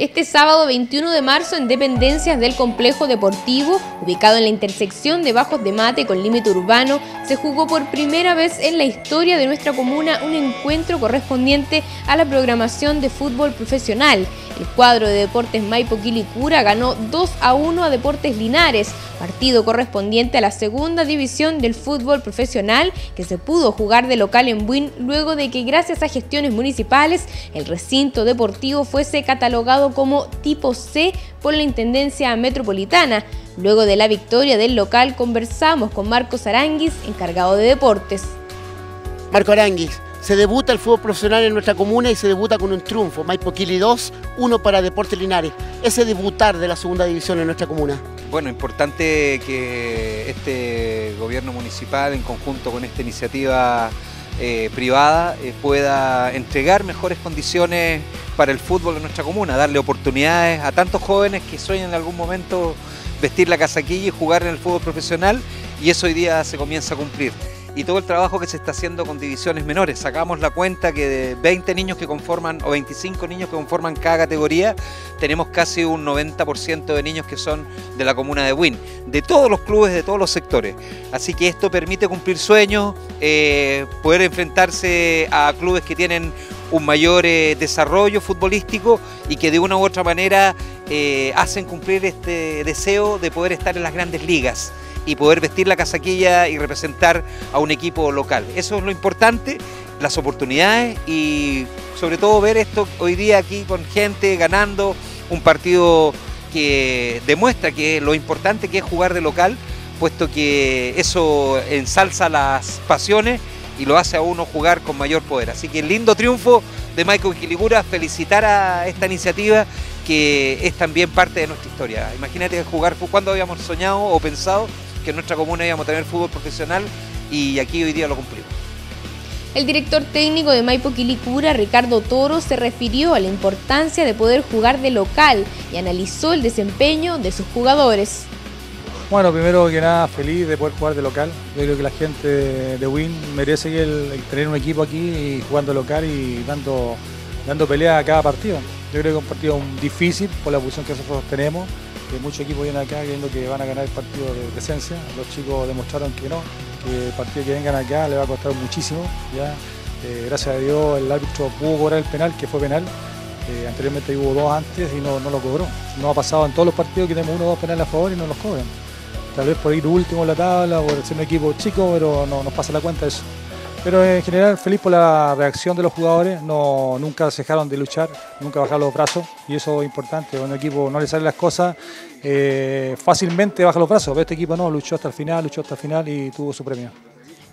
Este sábado 21 de marzo en dependencias del complejo deportivo, ubicado en la intersección de Bajos de Mate con límite urbano, se jugó por primera vez en la historia de nuestra comuna un encuentro correspondiente a la programación de fútbol profesional. El cuadro de Deportes Maipo Quilicura ganó 2 a 1 a Deportes Linares, partido correspondiente a la segunda división del fútbol profesional que se pudo jugar de local en Buin luego de que gracias a gestiones municipales el recinto deportivo fuese catalogado como tipo C por la Intendencia Metropolitana. Luego de la victoria del local conversamos con Marcos Aranguis, encargado de deportes. Marco Aranguis, se debuta el fútbol profesional en nuestra comuna y se debuta con un triunfo. Maipoquili 2, 1 para Deportes Linares. Ese debutar de la segunda división en nuestra comuna. Bueno, importante que este gobierno municipal en conjunto con esta iniciativa eh, privada eh, pueda entregar mejores condiciones para el fútbol en nuestra comuna, darle oportunidades a tantos jóvenes que sueñan en algún momento vestir la casaquilla y jugar en el fútbol profesional y eso hoy día se comienza a cumplir y todo el trabajo que se está haciendo con divisiones menores. Sacamos la cuenta que de 20 niños que conforman o 25 niños que conforman cada categoría, tenemos casi un 90% de niños que son de la comuna de Win, de todos los clubes, de todos los sectores. Así que esto permite cumplir sueños, eh, poder enfrentarse a clubes que tienen un mayor eh, desarrollo futbolístico y que de una u otra manera eh, hacen cumplir este deseo de poder estar en las grandes ligas y poder vestir la casaquilla y representar a un equipo local. Eso es lo importante, las oportunidades y sobre todo ver esto hoy día aquí con gente ganando un partido que demuestra que lo importante que es jugar de local, puesto que eso ensalza las pasiones y lo hace a uno jugar con mayor poder. Así que lindo triunfo de Michael Quiligura, felicitar a esta iniciativa que es también parte de nuestra historia. Imagínate jugar, cuando habíamos soñado o pensado que en nuestra comuna íbamos a tener fútbol profesional y aquí hoy día lo cumplimos. El director técnico de Maipo Quilicura, Ricardo Toro, se refirió a la importancia de poder jugar de local y analizó el desempeño de sus jugadores. Bueno, primero que nada, feliz de poder jugar de local. Yo creo que la gente de Win merece el, tener un equipo aquí y jugando local y dando, dando pelea a cada partido. Yo creo que es un partido difícil por la posición que nosotros tenemos muchos equipos vienen acá creyendo que van a ganar el partido de presencia. Los chicos demostraron que no, que el partido que vengan acá le va a costar muchísimo. ¿ya? Eh, gracias a Dios el árbitro pudo cobrar el penal, que fue penal. Eh, anteriormente hubo dos antes y no, no, lo cobró. No ha pasado en todos los partidos que tenemos uno o dos penales a favor y no los cobran. Tal vez por ir último en la tabla, por ser un equipo chico, pero no nos pasa la cuenta eso. Pero en general feliz por la reacción de los jugadores, no, nunca se dejaron de luchar, nunca bajaron los brazos y eso es importante. Cuando un equipo no le salen las cosas, eh, fácilmente baja los brazos, pero este equipo no, luchó hasta el final, luchó hasta el final y tuvo su premio.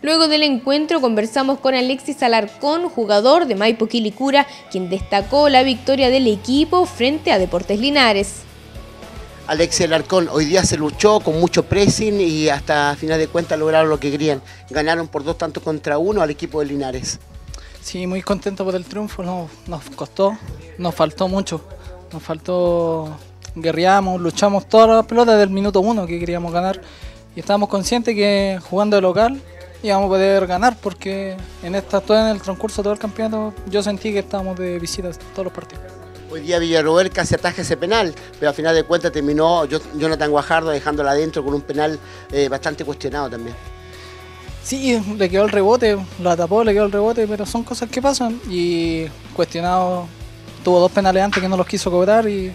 Luego del encuentro conversamos con Alexis Alarcón, jugador de Maipo Quilicura, quien destacó la victoria del equipo frente a Deportes Linares. Alexis Alarcón, hoy día se luchó con mucho pressing y hasta final de cuentas lograron lo que querían. Ganaron por dos tantos contra uno al equipo de Linares. Sí, muy contento por el triunfo, nos costó, nos faltó mucho. Nos faltó, guerreamos, luchamos todas las pelotas del minuto uno que queríamos ganar y estábamos conscientes que jugando de local íbamos a poder ganar porque en esta todo en el transcurso de todo el campeonato yo sentí que estábamos de visita todos los partidos. Hoy día Villarroel casi ataja ese penal, pero al final de cuentas terminó Jonathan Guajardo dejándola adentro con un penal eh, bastante cuestionado también. Sí, le quedó el rebote, lo atapó, le quedó el rebote, pero son cosas que pasan y cuestionado, tuvo dos penales antes que no los quiso cobrar y,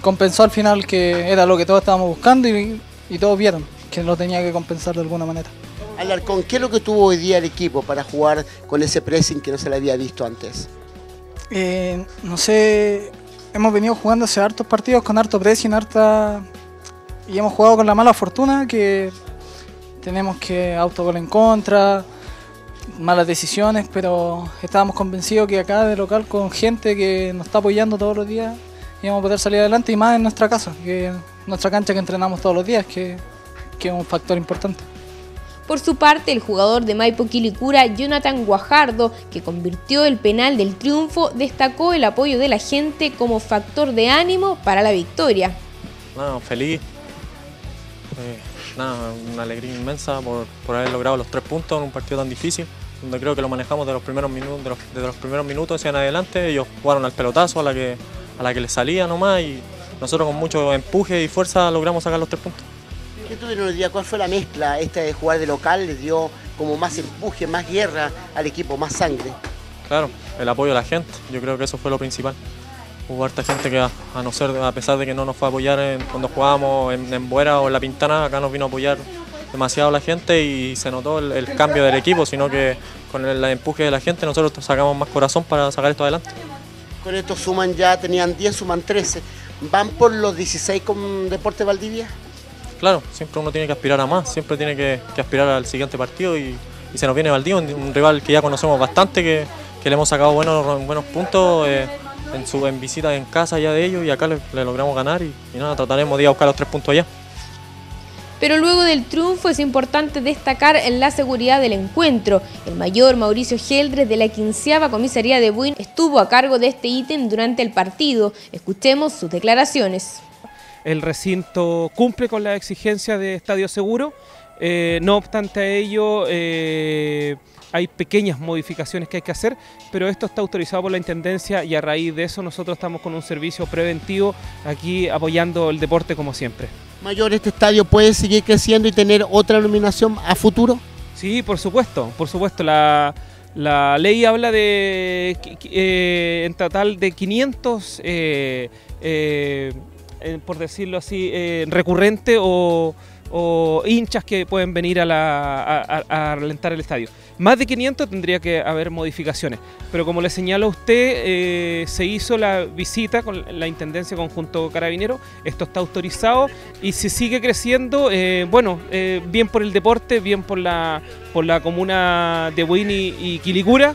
compensó al final que era lo que todos estábamos buscando y, y todos vieron que lo tenía que compensar de alguna manera. Alarcón, ¿qué es lo que tuvo hoy día el equipo para jugar con ese pressing que no se le había visto antes? Eh, no sé, hemos venido jugando hace hartos partidos con harto pressing, harta... Y hemos jugado con la mala fortuna que tenemos que autogol en contra, malas decisiones, pero estábamos convencidos que acá de local con gente que nos está apoyando todos los días íbamos a poder salir adelante y más en nuestra casa, que nuestra cancha que entrenamos todos los días, que, que es un factor importante. Por su parte, el jugador de Maipo Quilicura, Jonathan Guajardo, que convirtió el penal del triunfo, destacó el apoyo de la gente como factor de ánimo para la victoria. feliz. Eh, una alegría inmensa por, haber logrado los tres puntos en un partido tan difícil, donde creo que lo manejamos de los primeros minutos, de los, primeros minutos hacia en adelante. Ellos jugaron al pelotazo, a la que, a la que les salía nomás y nosotros con mucho empuje y fuerza logramos sacar los tres puntos. ¿Qué tuvieron hoy día? ¿Cuál fue la mezcla esta de jugar de local? ¿Les dio como más empuje, más guerra al equipo, más sangre? Claro, el apoyo de la gente, yo creo que eso fue lo principal. Hubo harta gente que a, no ser, a pesar de que no nos fue a apoyar cuando jugábamos en, en Buera o en La Pintana, acá nos vino a apoyar demasiado la gente y se notó el, cambio del equipo, sino que con el, empuje de la gente nosotros sacamos más corazón para sacar esto adelante. Con esto suman ya, tenían 10, suman 13. ¿Van por los 16 con Deporte Valdivia? Claro, siempre uno tiene que aspirar a más, siempre tiene que, aspirar al siguiente partido y, se nos viene Valdivia, un, rival que ya conocemos bastante, que, le hemos sacado buenos, buenos puntos eh, en su en visita en casa ya de ellos y acá le, logramos ganar y, y nada, trataremos de ir a buscar los tres puntos allá. Pero luego del triunfo es importante destacar la seguridad del encuentro. El mayor Mauricio Geldres de la quinceava comisaría de Buin estuvo a cargo de este ítem durante el partido. Escuchemos sus declaraciones. El recinto cumple con la exigencia de estadio seguro. Eh, no obstante a ello, eh, hay pequeñas modificaciones que hay que hacer, pero esto está autorizado por la Intendencia y a raíz de eso nosotros estamos con un servicio preventivo aquí apoyando el deporte como siempre. Mayor, ¿este estadio puede seguir creciendo y tener otra nominación a futuro? Sí, por supuesto, por supuesto. La, ley habla de eh, en total de 500, eh, eh, por decirlo así, recurrente o o hinchas que pueden venir a, la, a, alentar el estadio. Más de 500 tendría que haber modificaciones, pero como le señala usted, eh, se hizo la visita con la Intendencia Conjunto Carabinero, esto está autorizado y si sigue creciendo, eh, bueno, eh, bien por el deporte, bien por la, por la comuna de Buini y Quilicura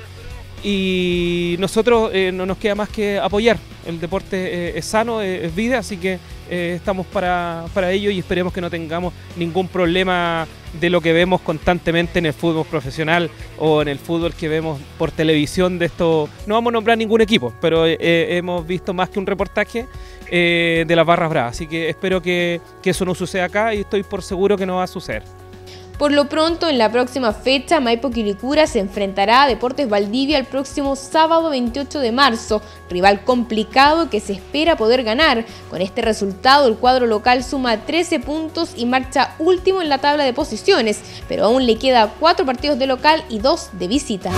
y nosotros no nos queda más que apoyar. El deporte es sano, es vida, así que eh, estamos para, para ello y esperemos que no tengamos ningún problema de lo que vemos constantemente en el fútbol profesional o en el fútbol que vemos por televisión de esto. No vamos a nombrar ningún equipo, pero eh, eh, hemos visto más que un reportaje de las barras bravas. Así que espero que, que eso no suceda acá y estoy por seguro que no va a suceder. Por lo pronto, en la próxima fecha, Maipo Quilicura se enfrentará a Deportes Valdivia el próximo sábado 28 de marzo, rival complicado que se espera poder ganar. Con este resultado, el cuadro local suma 13 puntos y marcha último en la tabla de posiciones, pero aún le queda 4 partidos de local y 2 de visita.